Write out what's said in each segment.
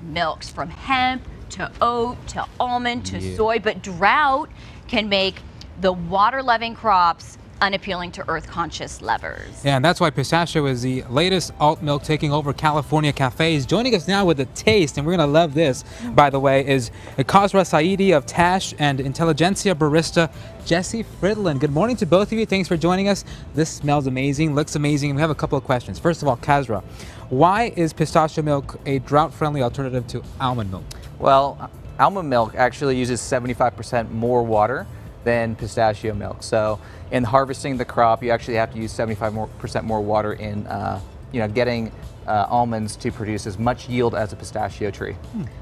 milks from hemp to oat to almond to Yeah. soy, but drought can make the water loving crops unappealing to earth conscious lovers. Yeah, and that's why pistachio is the latest alt milk taking over California cafes. Joining us now with a taste, and we're gonna love this, by the way, is Kasra Saidi of Táche and Intelligentsia barista Jessie Fridlund. Good morning to both of you. Thanks for joining us. This smells amazing, looks amazing, we have a couple of questions. First of all, Kasra, why is pistachio milk a drought-friendly alternative to almond milk? Well, almond milk actually uses 75% more water than pistachio milk. So in harvesting the crop, you actually have to use 75% more water in uh, you know, getting uh, almonds to produce as much yield as a pistachio tree.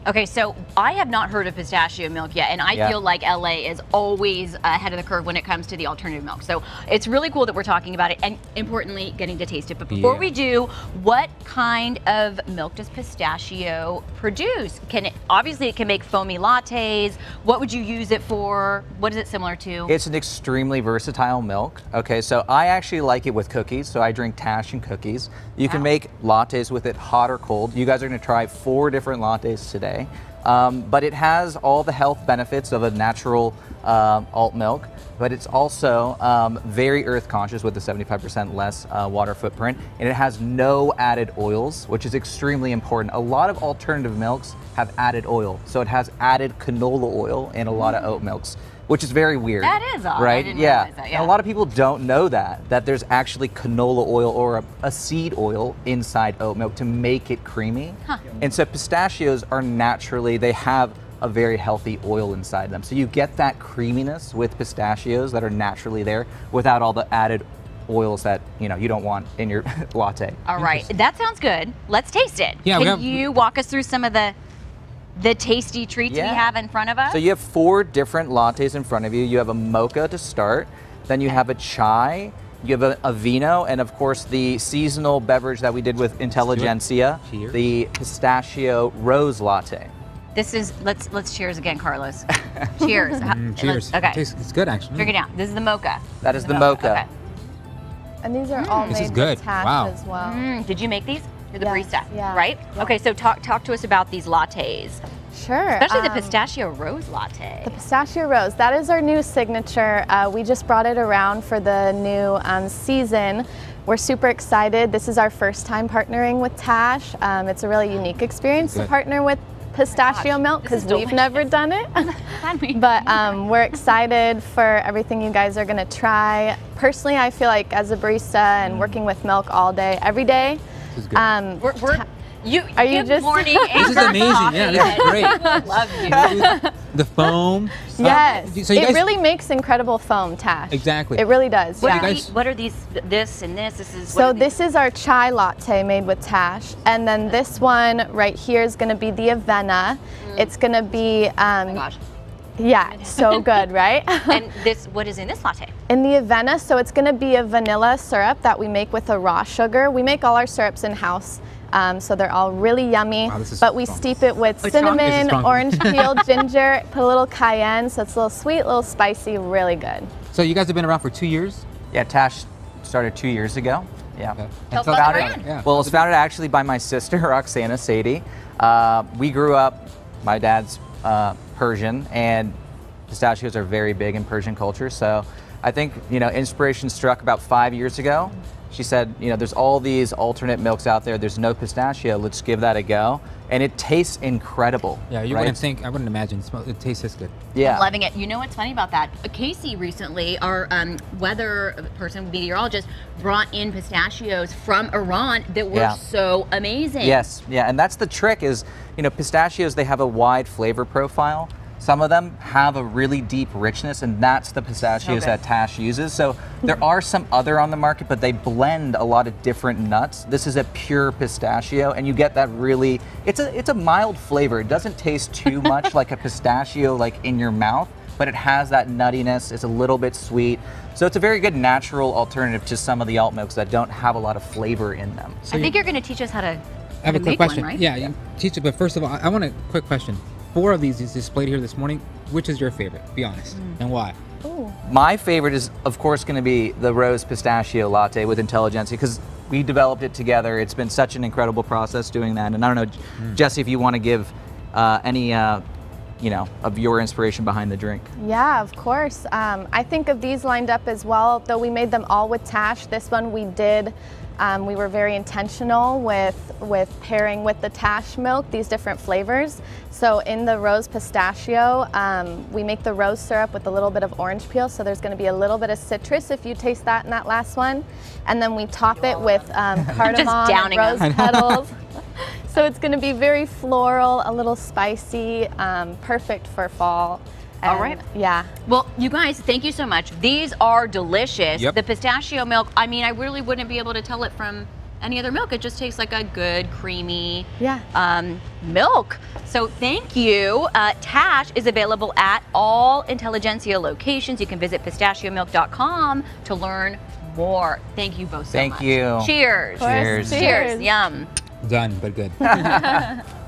Okay, so I have not heard of pistachio milk yet, and I Yeah. feel like LA is always ahead of the curve when it comes to the alternative milk. So it's really cool that we're talking about it, and importantly, getting to taste it. But before Yeah. we do, what kind of milk does pistachio produce? Can it obviously it can make foamy lattes? What would you use it for? What is it similar to? It's an extremely versatile milk. Okay, so I actually like it with cookies. So I drink Táche and cookies. You can make lattes with it hot or cold. You guys are going to try four different lattes today. Um, but it has all the health benefits of a natural um, alt milk, but it's also um, very earth conscious with the 75% less uh, water footprint, and it has no added oils, which is extremely important. A lot of alternative milks have added oil, so it has added canola oil in a lot of oat milks, which is very weird. That is odd. I right? didn't yeah. that, And yeah. a lot of people don't know that that there's actually canola oil or a, a seed oil inside oat milk to make it creamy. And so pistachios are naturally they have a very healthy oil inside them. So you get that creaminess with pistachios that are naturally there without all the added oils that, you know, you don't want in your latte. All right, that sounds good. Let's taste it. Yeah, Can have- you walk us through some of the the tasty treats Yeah. we have in front of us? So you have four different lattes in front of you. You have a mocha to start, then you have a chai, you have a, a vino, and of course the seasonal beverage that we did with Intelligentsia, Cheers. the pistachio rose latte. This is let's let's cheers again, Carlos. cheers. Mm, cheers. Okay. It tastes- it's good, actually. Drink it down. This is the mocha. That is the mocha. Okay. And these are all This made is good. with Táche Wow. as well. Mm, did you make these? You're the Yes, barista, yeah, right? yeah. Okay, so talk talk to us about these lattes, Sure. especially the um, pistachio rose latte. The pistachio rose, that is our new signature. Uh, we just brought it around for the new um, season. We're super excited. This is our first time partnering with Táche. Um, it's a really unique experience to partner with pistachio gosh, milk because we've never done it. But um, we're excited for everything you guys are going to try. Personally, I feel like as a barista and working with milk all day, every day, This is good. um, we're, we're Ta- you. Are you good just- morning? This is Anchor amazing. Coffee. Yeah, this is great. Love you. The foam. yes, Uh, so you it guys- really makes incredible foam, Táche. Exactly. It really does. What, yeah. are guys- what are these? This and this. This is. So this is our chai latte made with Táche, and then this one right here is going to be the Avena. It's going to be, Oh my um, gosh. yeah, so good, right? And this. What is in this latte? In the Avena, so it's going to be a vanilla syrup that we make with a raw sugar. We make all our syrups in house. Um, so they're all really yummy, Wow, but we strong. steep it with Oh, it's strong? This is cinnamon, orange peel, ginger, put a little cayenne, so it's a little sweet, a little spicy, really good. So you guys have been around for two years? Yeah, Táche started two years ago. Yeah. Okay. Tell so- about the Founded- Yeah. Well, it was founded actually by my sister, Roxana Saidi. Uh, we grew up, my dad's uh, Persian, and pistachios are very big in Persian culture. So I think, you know, inspiration struck about five years ago. She said, you know, there's all these alternate milks out there. There's no pistachio. Let's give that a go. And it tastes incredible. Yeah, you right? wouldn't think, I wouldn't imagine. It, tastes this good. Yeah. I'm loving it. You know what's funny about that? Casey recently, our um, weather person, meteorologist, brought in pistachios from Iran that were Yeah. so amazing. Yes, yeah, and that's the trick is, you know, pistachios, they have a wide flavor profile. Some of them have a really deep richness, and that's the pistachios good. that Táche uses. So there are some other on the market, but they blend a lot of different nuts. This is a pure pistachio, and you get that really, it's a, it's a mild flavor. It doesn't taste too much like a pistachio like in your mouth, but it has that nuttiness. It's a little bit sweet. So it's a very good natural alternative to some of the alt milks that don't have a lot of flavor in them. So I think you're going to teach us how to, I have a quick make question. one, right? Yeah, you teach it, but first of all, I I want a quick question. Four of these is displayed here this morning. Which is your favorite? Be honest. Mm. And why? Ooh. My favorite is, of course, going to be the rose pistachio latte with Intelligentsia because we developed it together. It's been such an incredible process doing that. And I don't know, Mm. Jessie, if you want to give uh, any, uh, you know, of your inspiration behind the drink. Yeah, of course. Um, I think of these lined up as well, though we made them all with Táche. This one we did, um, we were very intentional with, with pairing with the Táche milk, these different flavors. So in the rose pistachio, um, we make the rose syrup with a little bit of orange peel, so there's gonna be a little bit of citrus if you taste that in that last one. And then we top it with um, cardamom and rose petals. So it's going to be very floral, a little spicy, um, perfect for fall. All And, right. Yeah. Well, you guys, thank you so much. These are delicious. Yep. The pistachio milk, I mean, I really wouldn't be able to tell it from any other milk. It just tastes like a good, creamy Yeah. um, milk. So thank you. Uh, Táche is available at all Intelligentsia locations. You can visit pistachiomilk.com to learn more. Thank you both so Thank much. Thank you. Cheers. Cheers. Cheers. Cheers. Yum. Done, but good.